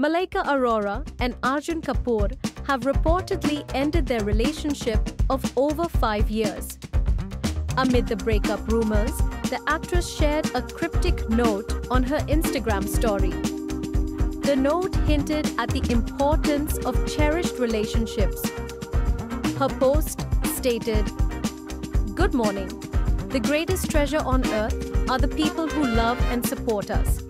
Malaika Arora and Arjun Kapoor have reportedly ended their relationship of over five years. Amid the breakup rumors, the actress shared a cryptic note on her Instagram story. The note hinted at the importance of cherished relationships. Her post stated, Good morning. The greatest treasure on earth are the people who love and support us.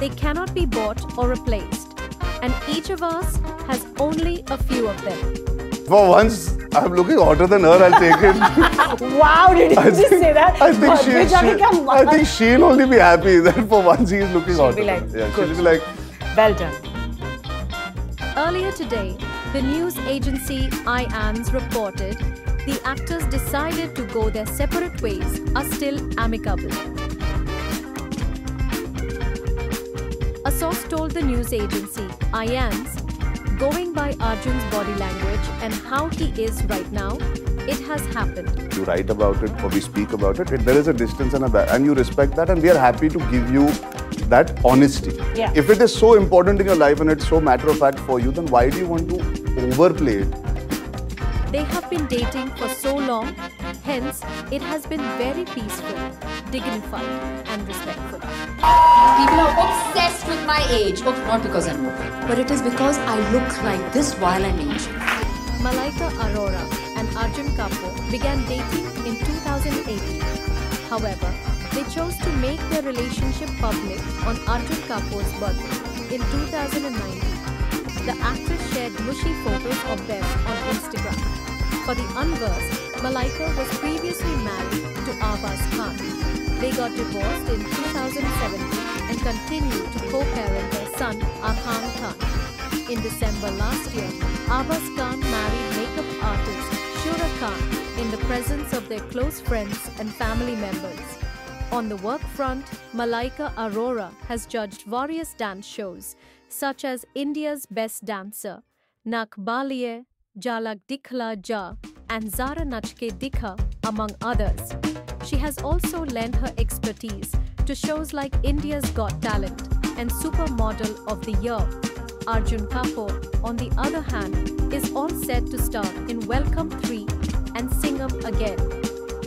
They cannot be bought or replaced and each of us has only a few of them. For once, I'm looking hotter than her, I'll take it. wow, did you I just think- say that? I think, she, which she, Anika I Mas- think she'll only be happy that for once he's looking She'll hotter. be like, yeah, good. she'll be like, Well done. Earlier today, the news agency IANS reported the actors decided to go their separate ways are still amicable. Told the news agency IANS, going by Arjun's body language and how he is right now, it has happened. you write about it or we speak about it, it there is a distance and a ba- and you respect that and we are happy to give you that honesty. Yeah. If it is so important in your life and it's so matter of fact for you, then why do you want to overplay it? They have been dating for so long, hence, it has been very peaceful, dignified, and respectful. People are obsessed with my age. Okay, not because I'm okay, but it is because I look like this while I'm aging. Malaika Arora and Arjun Kapoor began dating in 2018. However, they chose to make their relationship public on Arjun Kapoor's birthday in 2019. The actress shared mushy photos of them on Instagram. For the unversed, Malaika was previously married to Arbaaz Khan. They got divorced in 2017 and continue to co-parent their son Arhaan Khan. In December last year, Arbaaz Khan married makeup artist Shura Khan in the presence of their close friends and family members. On the work front, Malaika Arora has judged various dance shows such as India's Best Dancer, Nach Baliye, Jhalak Dikhhla Jaa, and Zara Nachke Dikha, among others. She has also lent her expertise to shows like India's Got Talent and Supermodel of the Year. Arjun Kapoor, on the other hand, is all set to star in Welcome 3 and Singham Again.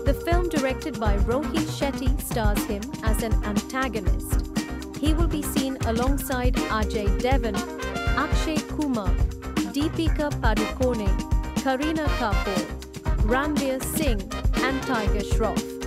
The film directed by Rohit Shetty stars him as an antagonist. He will be seen alongside Ajay Devgn, Akshay Kumar, Deepika Padukone, Kareena Kapoor, Ranveer Singh, and Tiger Shroff.